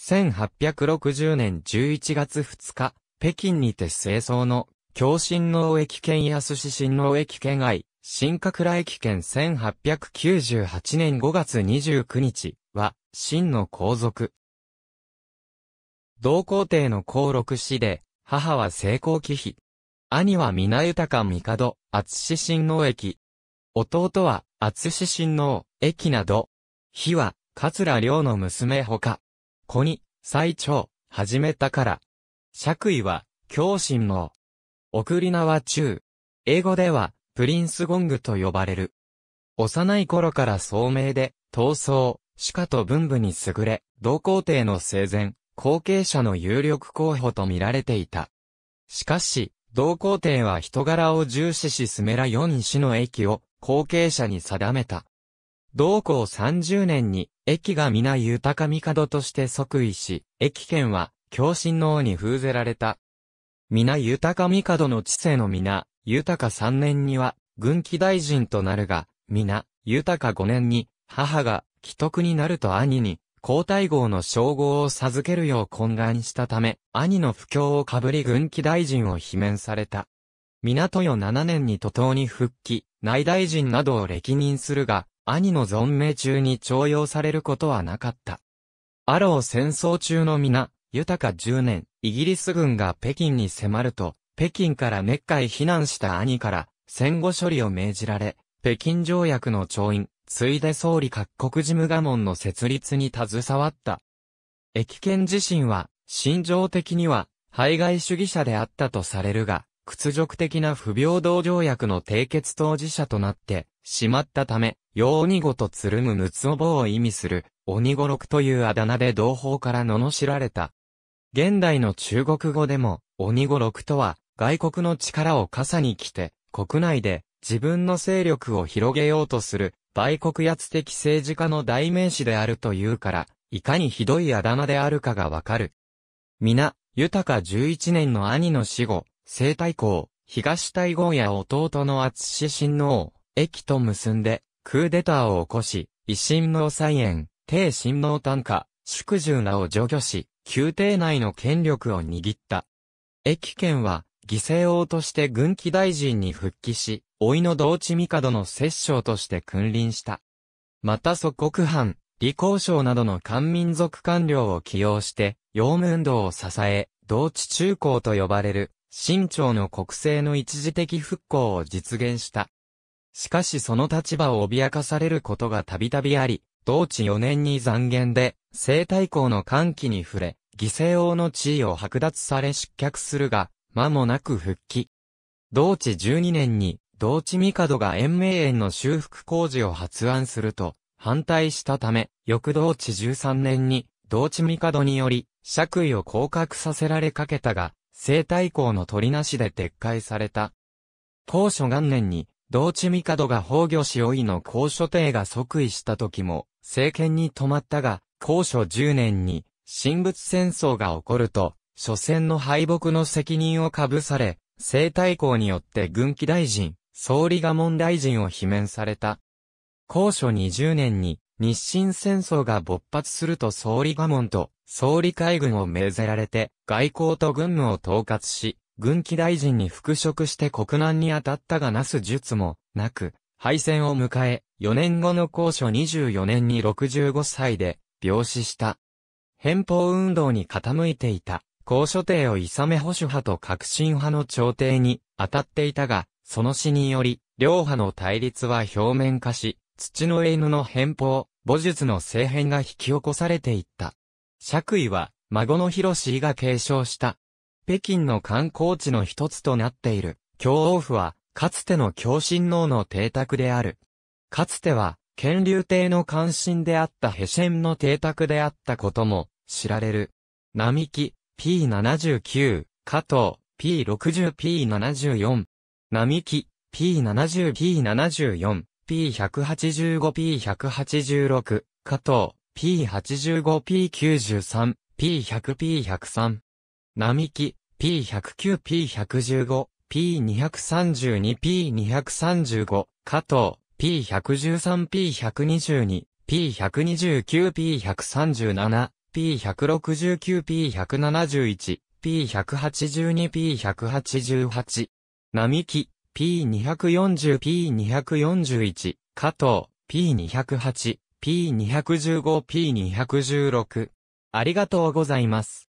1860年11月2日、北京にて清掃の、京新能駅県安市新能駅県愛、新加倉駅県1898年5月29日は、新の皇族。同皇帝の皇禄氏で、母は成功忌妃。兄は皆豊帝、厚志親王駅。弟は、厚志親王、駅など。妃は、桂良の娘ほか。子に、最長、始めたから。爵位は、教親王。送り名は中。英語では、プリンスゴングと呼ばれる。幼い頃から聡明で、闘争、歯科と文武に優れ、同皇帝の生前、後継者の有力候補と見られていた。しかし、同皇帝は人柄を重視しスメラ4石の駅を後継者に定めた。同校30年に、駅が皆豊か帝として即位し、駅県は、京親王に封ぜられた。皆豊か帝の知性の皆、豊か3年には、軍機大臣となるが、皆、豊か5年に、母が、既得になると兄に、皇太后の称号を授けるよう懇願したため、兄の不況をかぶり軍機大臣を罷免された。港よ7年に徒党に復帰、内大臣などを歴任するが、兄の存命中に徴用されることはなかった。アロー戦争中の皆、豊か10年、イギリス軍が北京に迫ると、北京から熱海避難した兄から、戦後処理を命じられ、北京条約の調印、ついで総理各国事務衙門の設立に携わった。駅県自身は、心情的には、排外主義者であったとされるが、屈辱的な不平等条約の締結当事者となってしまったため、陽鬼語とつるむむつおぼを意味する、鬼語録というあだ名で同胞から罵られた。現代の中国語でも、鬼語録とは、外国の力を傘に来て、国内で自分の勢力を広げようとする、売国圧的政治家の代名詞であるというから、いかにひどいあだ名であるかがわかる。皆、豊か11年の兄の死後、西太后、東太后や弟の厚志親王、駅と結んで、クーデターを起こし、維新の再演、帝親王単価、祝従なを除去し、宮廷内の権力を握った。駅県は、犠牲王として軍機大臣に復帰し、老いの同地帝の摂政として君臨した。また祖国藩、李光省などの漢民族官僚を起用して、洋務運動を支え、同地中高と呼ばれる清朝の国政の一時的復興を実現した。しかしその立場を脅かされることがたびたびあり、同地4年に残言で、生太后の歓喜に触れ、犠牲王の地位を剥奪され失脚するが、間もなく復帰。同地12年に、同地帝が延命園の修復工事を発案すると、反対したため、翌同地13年に、同地帝により、爵位を降格させられかけたが、生体校の取りなしで撤回された。高所元年に、同地帝が崩御し老いの高所帝が即位した時も、政権に止まったが、高所10年に、神仏戦争が起こると、初戦の敗北の責任をかぶされ、生体校によって軍機大臣、総理衙門大臣を罷免された。高所20年に、日清戦争が勃発すると総理衙門と総理海軍を命ぜられて、外交と軍務を統括し、軍機大臣に復職して国難に当たったがなす術もなく、敗戦を迎え、4年後の高所24年に65歳で病死した。返報運動に傾いていた、高所帝を勇め保守派と革新派の朝廷に当たっていたが、その死により、両派の対立は表面化し、土の犬の返報、母術の政変が引き起こされていった。爵位は、孫の広氏が継承した。北京の観光地の一つとなっている、京王府は、かつての京親王の邸宅である。かつては、乾隆帝の関心であったヘシェンの邸宅であったことも知られる。並木 P79、加藤 P60P74、並木 P70P74、P185P186、加藤 P85P93、P100P103。並木、P109P115、P232、P235、加藤、P113、P122、P129、P137、P169、P171、P182、P188。並木、P240、P241、加藤、P208、P215、P216。ありがとうございます。